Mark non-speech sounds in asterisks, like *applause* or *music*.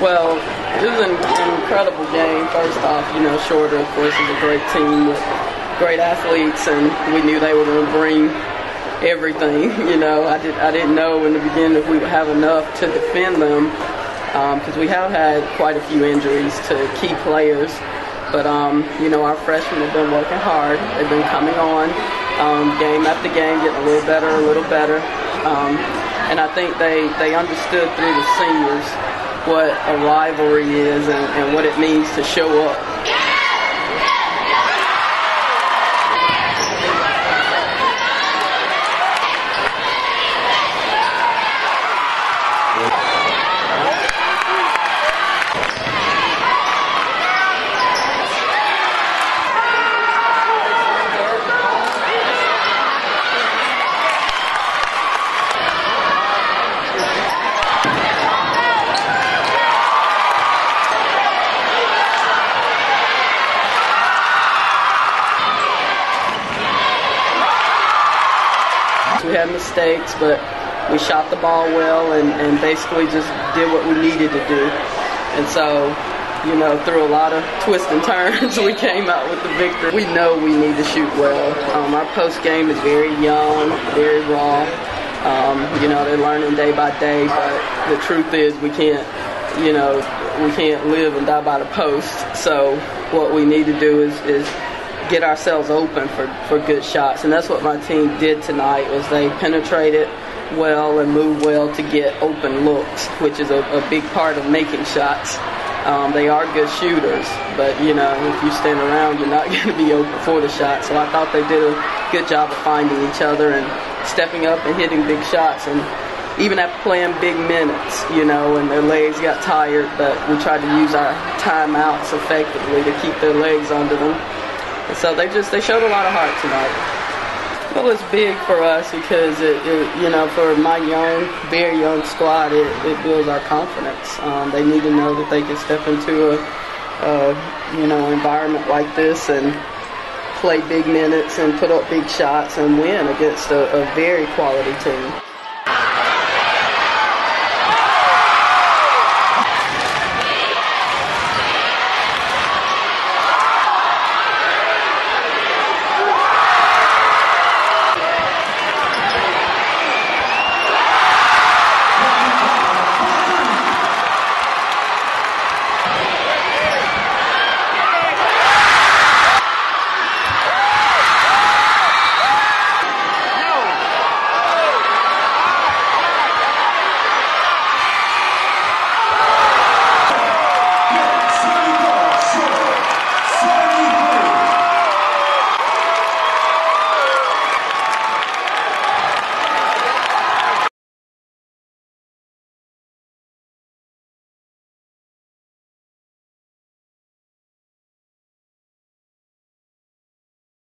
Well, it was an incredible game. First off, you know, Shorter, of course, is a great team with great athletes, and we knew they were going to bring everything. *laughs* You know, I did I didn't know in the beginning if we would have enough to defend them because um, we have had quite a few injuries to key players. But um, you know, our freshmen have been working hard. They've been coming on um, game after game, getting a little better, a little better. Um, and I think they, they understood through the seniors what a rivalry is and, and what it means to show up We had mistakes, but we shot the ball well and, and basically just did what we needed to do. And so, you know, through a lot of twists and turns, *laughs* we came out with the victory. We know we need to shoot well. Um, our post game is very young, very raw. Um, you know, they're learning day by day, but the truth is we can't, you know, we can't live and die by the post. So what we need to do is, is get ourselves open for, for good shots. And that's what my team did tonight was they penetrated well and moved well to get open looks, which is a, a big part of making shots. Um, they are good shooters, but you know if you stand around, you're not *laughs* going to be open for the shot. So I thought they did a good job of finding each other and stepping up and hitting big shots. And even after playing big minutes, you know, and their legs got tired, but we tried to use our timeouts effectively to keep their legs under them so they just they showed a lot of heart tonight. Well, was big for us because it, it, you know, for my young, very young squad, it, it builds our confidence. Um, they need to know that they can step into a, a, you know, environment like this and play big minutes and put up big shots and win against a, a very quality team.